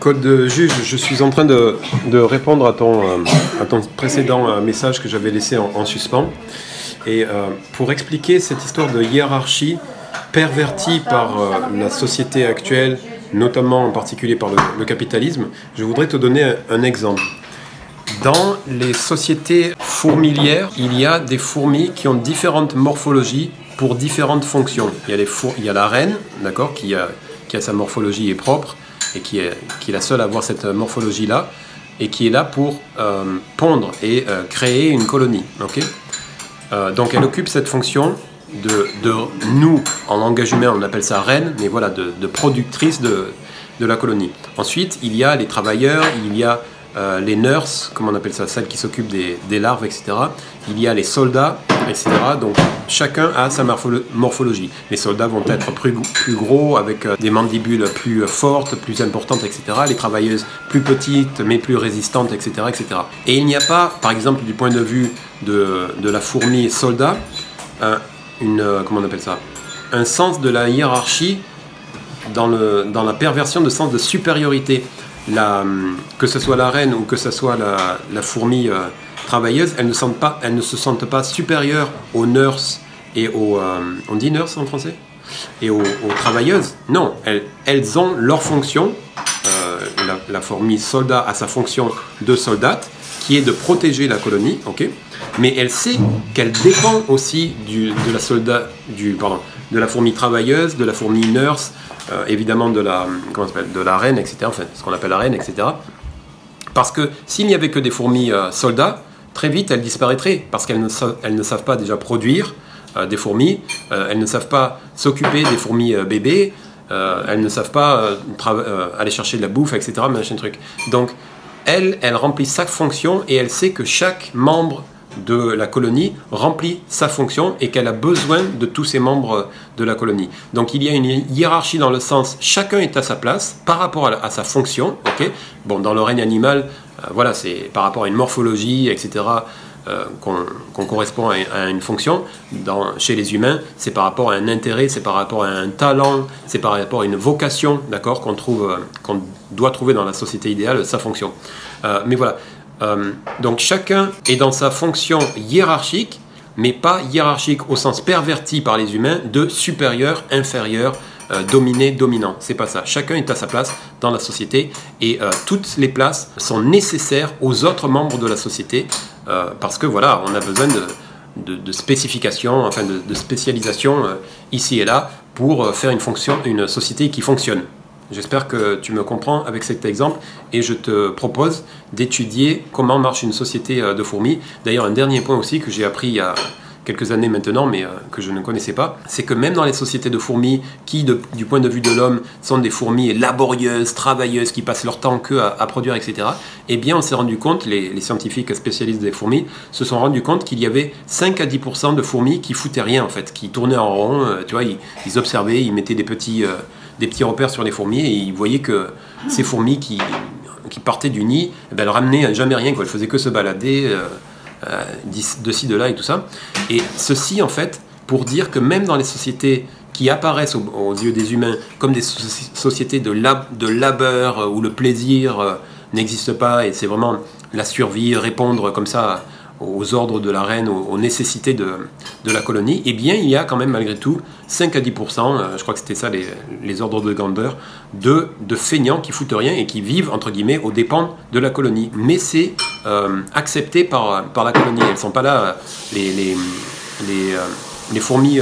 Code juge, je suis en train de, répondre à ton, euh, à ton précédent euh, message que j'avais laissé en, suspens. Et euh, pour expliquer cette histoire de hiérarchie pervertie par la société actuelle, notamment en particulier par le, capitalisme, je voudrais te donner un, exemple. Dans les sociétés fourmilières, il y a des fourmis qui ont différentes morphologies pour différentes fonctions. Il y a, les il y a la reine, d'accord, qui a, qui a sa morphologie propre et qui est, qui la seule à avoir cette morphologie-là, et qui est là pour euh, pondre et euh, créer une colonie. euh, donc elle occupe cette fonction de, de, nous, en langage humain on appelle ça reine, mais voilà, de, de productrice de, de la colonie. Ensuite, il y a les travailleurs, il y a euh, les nurses, comme on appelle ça, celles qui s'occupent des, larves, etc. Il y a les soldats, etc. Donc chacun a sa morphologie. Les soldats vont être plus, gros, avec euh, des mandibules plus fortes, plus importantes, etc. Les travailleuses plus petites, mais plus résistantes, etc. etc. Et il n'y a pas, par exemple, du point de vue de, la fourmi soldat, un, une, euh, comment on appelle ça un sens de la hiérarchie dans la perversion de sens de supériorité que ce soit la reine ou que ce soit la, fourmi euh, travailleuse, elles ne, pas, ne se sentent pas supérieures aux nurses et aux... Euh, on dit en français? Et aux, travailleuses? Non, elles, ont leur fonction. Euh, la, fourmi soldat a sa fonction de soldate, qui est de protéger la colonie, ok? Mais elle sait qu'elle dépend aussi de la soldat, du, pardon, de la fourmi travailleuse, de la fourmi nurse, euh, évidemment de la, comment de la reine, etc. Enfin, ce qu'on appelle la reine, etc. Parce que s'il n'y avait que des fourmis euh, soldats, très vite elles disparaîtraient parce qu'elles ne, elles ne savent pas déjà produire euh, des fourmis, elles ne savent pas s'occuper des fourmis bébés, elles ne savent pas aller chercher de la bouffe, etc. Machin truc. Donc elle, elle remplit sa fonction et elle sait que chaque membre de la colonie remplit sa fonction et qu'elle a besoin de tous ses membres de la colonie. Donc il y a une hiérarchie dans le sens chacun est à sa place par rapport à, sa fonction. bon, dans le règne animal, euh, voilà, c'est par rapport à une morphologie, etc. Euh, qu'on correspond à, une fonction. Dans, chez les humains, c'est par rapport à un intérêt, c'est par rapport à un talent, c'est par rapport à une vocation, d'accord, qu'on trouve, euh, qu'on doit trouver dans la société idéale sa fonction. mais voilà, euh, donc chacun est dans sa fonction hiérarchique, mais pas hiérarchique au sens perverti par les humains de supérieur, inférieur, euh, dominé, dominant. C'est pas ça. Chacun est à sa place dans la société et euh, toutes les places sont nécessaires aux autres membres de la société parce que voilà, on a besoin de, de, spécification, enfin de, de spécialisation ici et là pour faire une fonction, une société qui fonctionne. J'espère que tu me comprends avec cet exemple et je te propose d'étudier comment marche une société euh, de fourmis. D'ailleurs, un dernier point aussi que j'ai appris il y a quelques années maintenant, mais euh, que je ne connaissais pas, c'est que même dans les sociétés de fourmis, qui du point de vue de l'homme sont des fourmis laborieuses, travailleuses, qui passent leur temps que à, produire, etc., eh bien on s'est rendu compte, les, scientifiques spécialistes des fourmis se sont rendus compte qu'il y avait 5 à 10% de fourmis qui foutaient rien en fait, qui tournaient en rond, euh, tu vois, ils, observaient, ils mettaient des petits des petits repères sur les fourmis et ils voyaient que ces fourmis qui, qui partaient du nid, eh ben, elles ramenaient jamais rien, quoi. elles faisaient que se balader euh, euh, de ci, de là et tout ça. Et ceci, en fait, pour dire que même dans les sociétés qui apparaissent aux, yeux des humains comme des sociétés de, de labeur euh, où le plaisir n'existe pas et c'est vraiment la survie, répondre comme ça aux ordres de la reine, aux, nécessités de, la colonie, eh bien, il y a quand même malgré tout 5 à 10%, euh, je crois que c'était ça les, ordres de grandeur, de, feignants qui foutent rien et qui vivent, entre guillemets, aux dépens de la colonie. Mais c'est euh, accepté par, par la colonie. Elles ne sont pas là, euh, les, les, les, les fourmis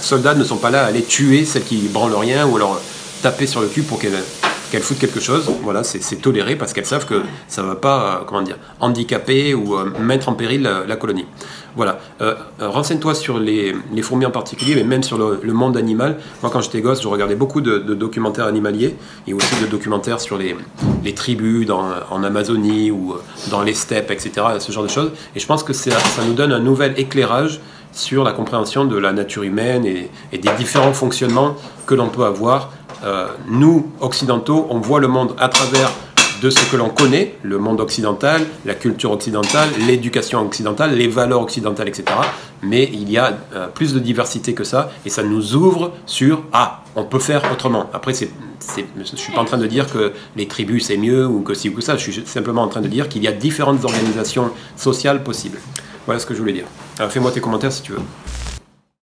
soldats ne sont pas là à aller tuer celles qui branlent rien ou alors taper sur le cul pour qu'elles qu'elles foutent quelque chose, voilà, c'est toléré parce qu'elles savent que ça ne va pas, euh, comment dire, handicaper ou euh, mettre en péril la, colonie. Voilà. Euh, renseigne-toi sur les, fourmis en particulier, mais même sur le, monde animal. Moi, quand j'étais gosse, je regardais beaucoup de, documentaires animaliers et aussi de documentaires sur les, tribus en Amazonie ou dans les steppes, etc., ce genre de choses. Et je pense que ça, nous donne un nouvel éclairage sur la compréhension de la nature humaine et des différents fonctionnements que l'on peut avoir euh, nous, occidentaux, on voit le monde à travers de ce que l'on connaît, le monde occidental, la culture occidentale, l'éducation occidentale, les valeurs occidentales, etc. Mais il y a euh, plus de diversité que ça, et ça nous ouvre sur ah, on peut faire autrement. Après, c'est je ne suis pas en train de dire que les tribus c'est mieux ou que si ou que ça. Je suis simplement en train de dire qu'il y a différentes organisations sociales possibles. Voilà ce que je voulais dire. Fais-moi tes commentaires si tu veux.